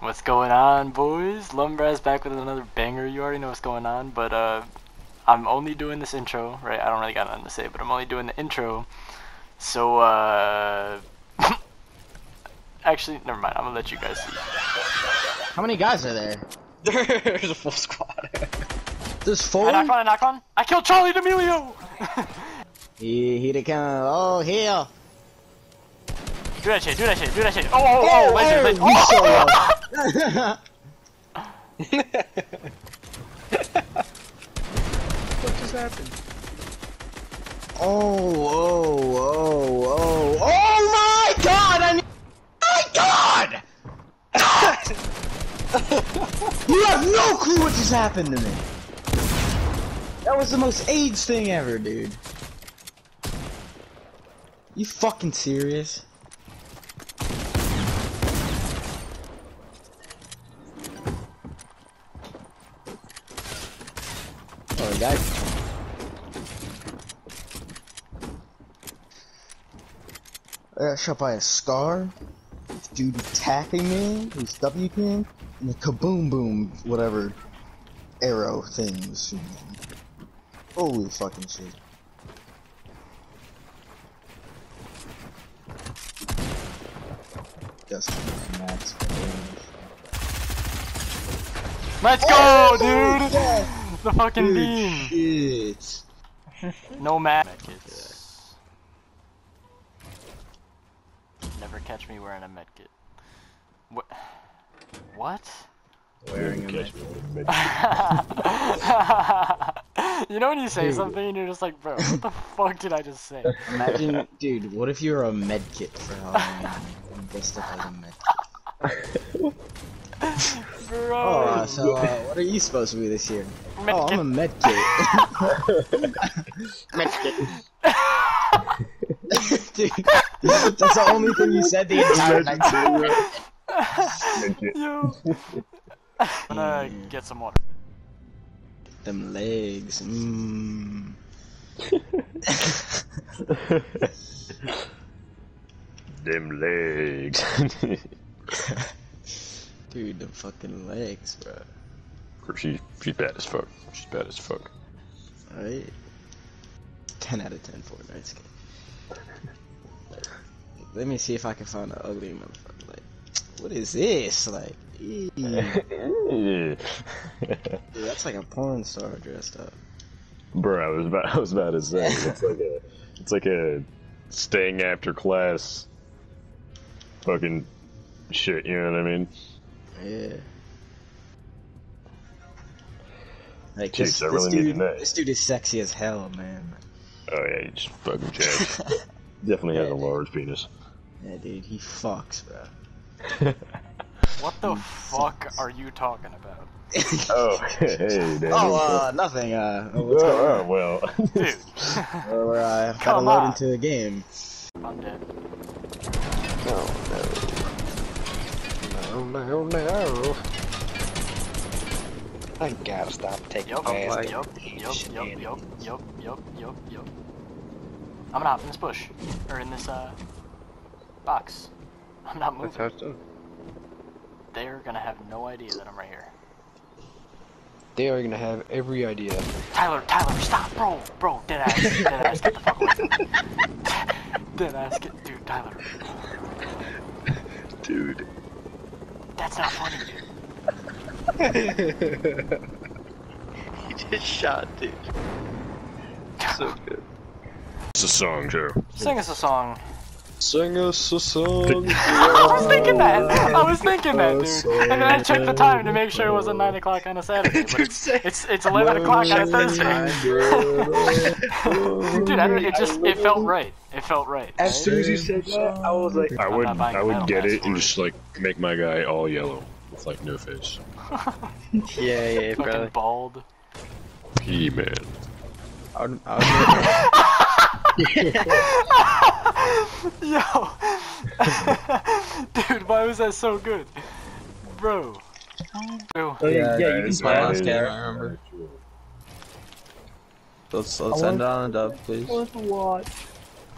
What's going on, boys? LomBrazz back with another banger. You already know what's going on, but uh, I'm only doing this intro, right? I don't really got nothing to say, but I'm only doing the intro. So, uh, actually, never mind. I'm gonna let you guys see. How many guys are there? There's a full squad. There's I four? knocked one. I knocked one. I killed Charli D'Amelio. He, he to come. Oh, here. do that shit. Do that shit. Do that shit. Oh, oh, oh, legend, legend. we Oh! What just happened? Oh, oh, oh, oh, oh my god! I mean, my god! you have no clue what just happened to me. That was the most AIDS thing ever, dude. You fucking serious? Guys. I got shot by a scar. This dude attacking me. Who's W King and the kaboom boom whatever arrow thing was shooting. at me. Holy fucking shit! Just max. Let's go, oh, dude. The fucking Dude, beam. shit. No mat. Medkits. Never catch me wearing a medkit. What? What? Wearing a medkit. med- me with a med- you know when you say Dude. something and you're just like, bro, what the fuck did I just say? Imagine, dude, what if you were a medkit for Halloween and dressed up as a med kit? Bro. Oh, uh, so uh, what are you supposed to be this year? Oh, I'm a med kit. dude, that's the only thing you said the entire night. Medkit. Yo. I'm gonna get some water. Them legs, mmm. Them legs. Dude, the fucking legs, bro. she, she's bad as fuck. She's bad as fuck. Alright. 10 out of 10 Fortnite game. Let me see if I can find an ugly motherfucker. Like, what is this? Like, eee. Dude, that's like a porn star dressed up. Bro, I was about, I was about to say it's like a, it's like a staying after class, fucking shit. You know what I mean? Yeah. Like, Jeez, this, I this really need dude, to know. this dude is sexy as hell, man. Oh yeah, he just fucking jacked. Definitely has a large penis. Yeah, dude, he fucks, bro. What the fuck are you talking about? Oh, hey, Daniel. Oh, uh, nothing, uh, oh, Oh, what's going oh, on? well. Dude. Or we're, uh, gotta Come load into a game. I'm dead. my own arrow. I gotta stop taking yup, fast. Yup, yup, yup, yup, yup, yup, yup, yup. I'm gonna hop in this bush. Or in this, uh, box. I'm not moving. That's them. They're gonna have no idea that I'm right here. They are gonna have every idea. Tyler, Tyler, stop, bro, bro, dead ass, dead ass, get the fuck away. dead ass, get, dude, Tyler. Dude that's not funny, dude. he just shot, dude. So good. It's a song, Joe. Sing us a song. Sing us a song. I was thinking that. I was thinking that, dude. And then I checked the time to make sure it wasn't nine o'clock on a Saturday, but it's it's, it's eleven o'clock on a Thursday. dude, I don't, it just it felt right. It felt right. As soon as you said that, I was like, I would, not buying I a would get it and just like make my guy all yellow with like no face. yeah, yeah, Fucking probably. bald. He man. I would, I would Yo, dude, why was that so good, bro? Bro, Oh, yeah, yeah, you can It's play my on idea. scanner, I remember. Let's let's end it on a dub, please. it's all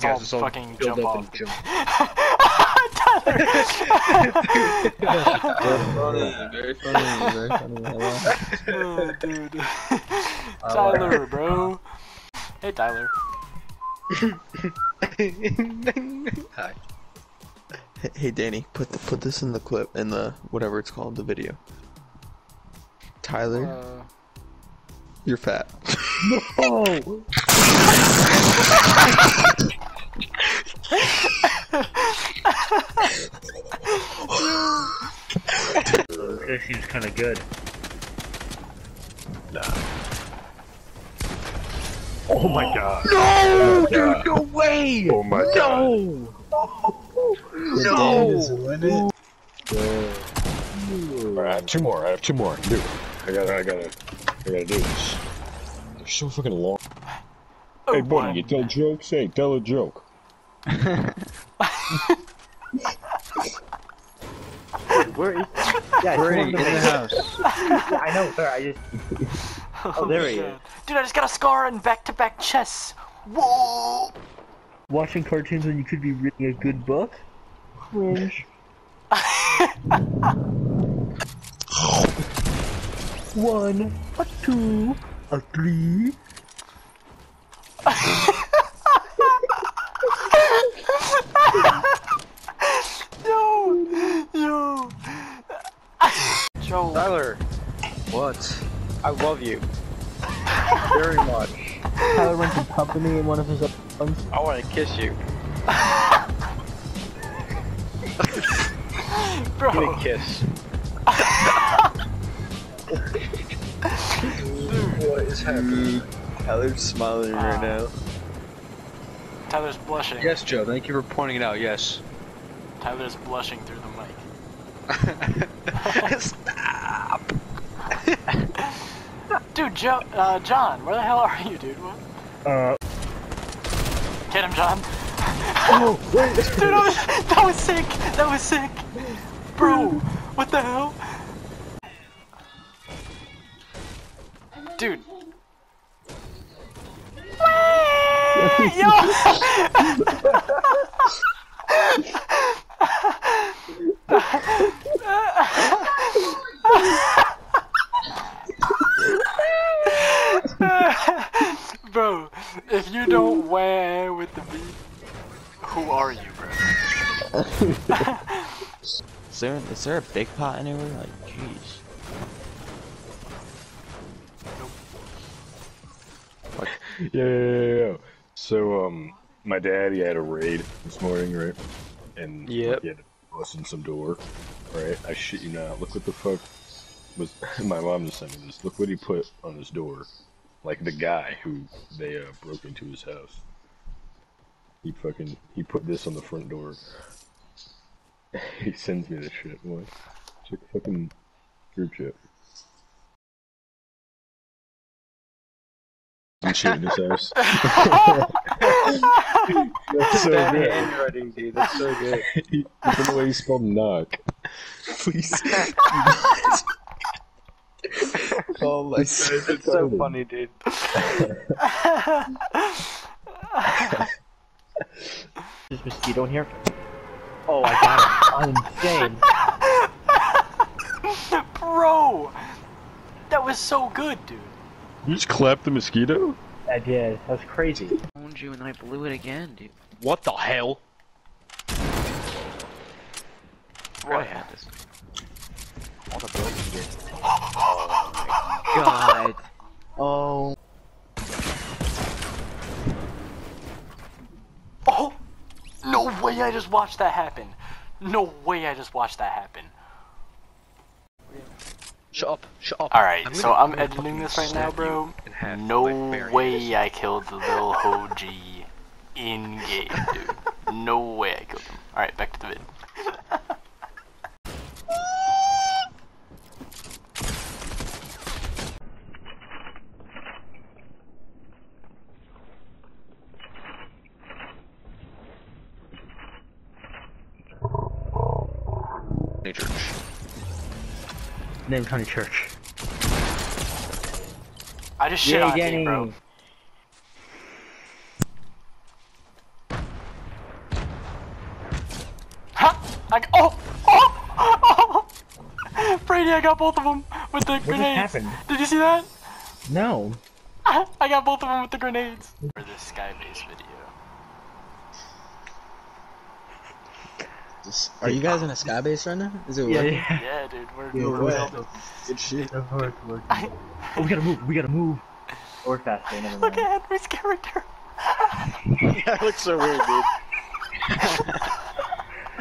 Guys, it's all fucking jump up off. and jump. Very funny, very funny, very funny. Oh, dude. Tyler, bro. Hey, Tyler. Hi. Hey, hey, Danny, put the, put this in the clip in the whatever it's called, the video. Tyler, Uh, you're fat. This seems kind of good. Oh my god. No, oh dude, No way! Oh my god. No! No! Alright, I have two more. I have two more. Dude, I gotta, I gotta, I gotta do this. They're so fucking long. oh, Hey, boy. buddy, you tell jokes? Hey, tell a joke. Where is? Yeah, Bernie, it's in the house. Yeah, I know, sir. I just. Oh, there he God. is. Dude, I just got a scar in back-to-back chests. Whoa! Watching cartoons when you could be reading a good book. Cringe. One, a two, a three. Yo! Yo! Joe. Tyler, What? I love you. Very much. Tyler went to company in one of his ones. I want to kiss you. Give me Bro. a kiss. what is happening? Tyler's smiling right ah. now. Tyler's blushing. Yes, Joe. Thank you for pointing it out. Yes. Tyler's blushing through the mic. Dude, Joe, uh, John, where the hell are you, dude? What? Uh, Get him, John. Oh, wait. Dude, that was, that was sick. That was sick. Bro, what the hell? Dude. Yo! bro, if you with the beat, who are you, bro? Is there, is there a big pot anywhere? Like, jeez. Yeah, yeah, yeah, yeah. So, um, my daddy had a raid this morning, right? And Yep. he had to bust in some door, right? I shit you not. Look what the fuck was. my mom just sent me this. Look what he put on his door. Like the guy who they uh, broke into his house. He fucking he put this on the front door. he sends me this shit. What? Check fucking group chat. And shit in his house. That's so That good. handwriting, dude. That's so good. Even the way he spelled knock. Please. Oh my god. It's so funny, dude. there's mosquito in here. Oh, I got him. I'm insane. Bro! That was so good, dude. You just clapped the mosquito? I did. That was crazy. I Owned you and I blew it again, dude. What the hell? What? had this. All the building did. God. Oh. Oh! No way I just watched that happen. No way I just watched that happen. Shut up. Shut up. Alright, so I'm I'm editing this right now, bro. you in half No with my bare way. I killed the little Hoji in game, dude. No way I killed him. Alright, back to the vid. name Tony Church. I just shit Yay, on you, bro. Ha! Like, oh. oh, oh, oh. Brady, I got both of them with the what grenades. What happened? Did you see that? No. I got both of them with the grenades. For this Skybase video. Are you guys in a sky base right now? Is it Yeah, working? yeah. Yeah, dude, we're, Yeah, we're building. Good shit. Of course, of course. Oh, we gotta move. We gotta move. Or faster. Never Look at Henry's character. that looks so weird, dude.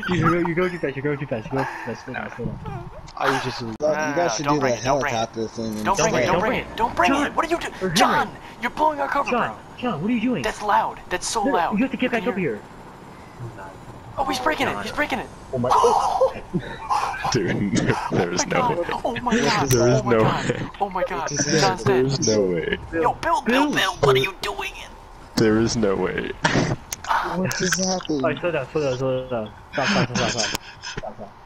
You're, go- you're going too fast. You're going too fast. You're going too fast. Slow down. Slow down. I was just. you guys should don't do bring the it, don't bring it. helicopter thing. Don't bring it, don't bring it, don't bring it. What are you doing? John, you're blowing our cover. John, John, what are you doing? That's loud. That's so No, loud. You have to get back over hear- here. Oh, he's breaking it. He's breaking it. Oh my. God! Dude, there oh is oh no way. Oh my god. There is oh no way. Oh my god. What is John's There no way. Yo, Bill, Bill, Bill, what are you doing? There is no way. What just happened? Alright, slow down. Slow down. Slow down. Stop. Stop. Stop. Stop. Stop. Stop. stop.